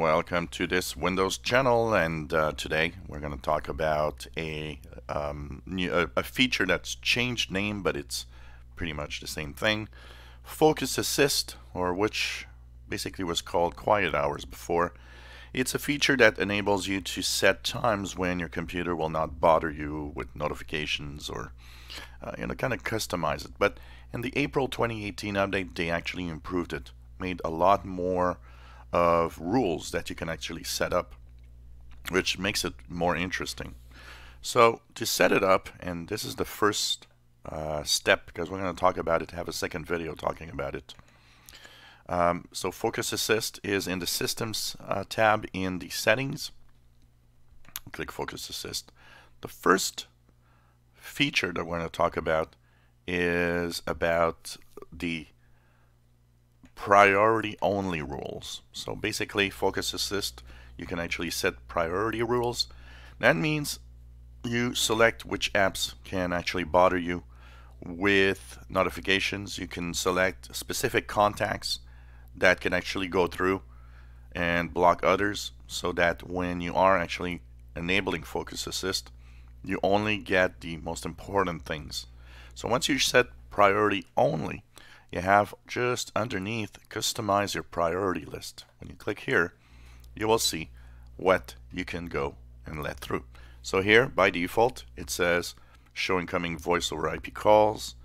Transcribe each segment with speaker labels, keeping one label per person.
Speaker 1: Welcome to this Windows channel and uh, today we're going to talk about a, um, new, a, a, feature that's changed name but it's pretty much the same thing. Focus Assist or which basically was called Quiet Hours before. It's a feature that enables you to set times when your computer will not bother you with notifications or uh, you know kind of customize it. But in the April 2018 update they actually improved it, made a lot more of rules that you can actually set up, which makes it more interesting. So to set it up, and this is the first uh, step because we're going to talk about it, have a second video talking about it. Um, so Focus Assist is in the Systems uh, tab in the Settings. Click Focus Assist. The first feature that we're going to talk about is about the priority only rules. So basically Focus Assist, you can actually set priority rules. That means you select which apps can actually bother you with notifications. You can select specific contacts that can actually go through and block others so that when you are actually enabling Focus Assist, you only get the most important things. So once you set priority only, you have just underneath customize your priority list. When you click here, you will see what you can go and let through. So here, by default, it says show incoming voice over IP calls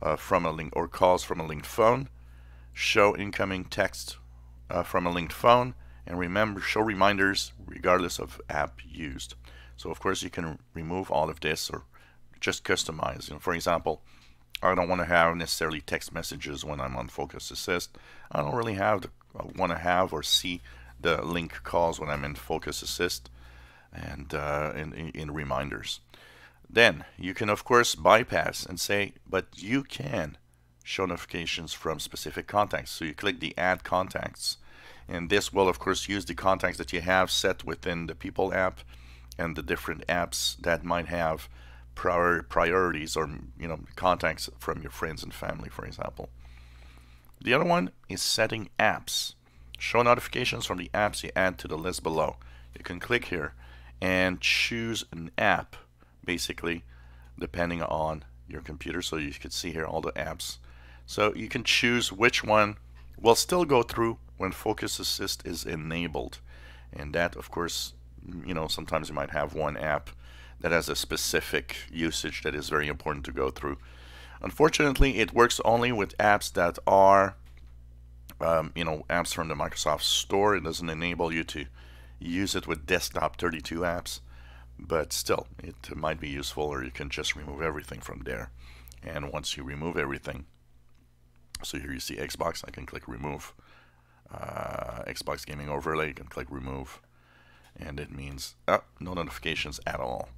Speaker 1: uh, from a link or calls from a linked phone, show incoming text uh, from a linked phone, and remember show reminders regardless of app used. So of course you can remove all of this or just customize. You know, for example, I don't want to have necessarily text messages when I'm on Focus Assist. I don't really have to, uh, want to have or see the link calls when I'm in Focus Assist and uh, in, in, in reminders. Then you can of course bypass and say, but you can show notifications from specific contacts. So you click the add contacts and this will of course use the contacts that you have set within the people app and the different apps that might have prior priorities or you know contacts from your friends and family for example. The other one is setting apps. Show notifications from the apps you add to the list below. You can click here and choose an app basically depending on your computer. So you can see here all the apps. So you can choose which one will still go through when focus assist is enabled. And that of course you know sometimes you might have one app that has a specific usage that is very important to go through. Unfortunately, it works only with apps that are, um, you know, apps from the Microsoft Store. It doesn't enable you to use it with desktop 32 apps, but still, it might be useful, or you can just remove everything from there. And once you remove everything, so here you see Xbox, I can click remove. Uh, Xbox Gaming Overlay, you can click remove, and it means uh, no notifications at all.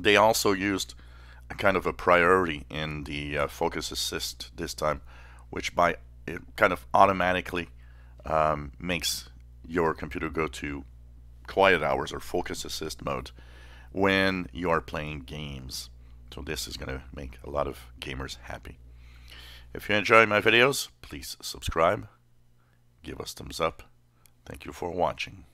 Speaker 1: They also used a kind of a priority in the uh, focus assist this time, which by it kind of automatically um, makes your computer go to quiet hours or focus assist mode when you are playing games. So this is going to make a lot of gamers happy. If you enjoy my videos, please subscribe, give us thumbs up. Thank you for watching.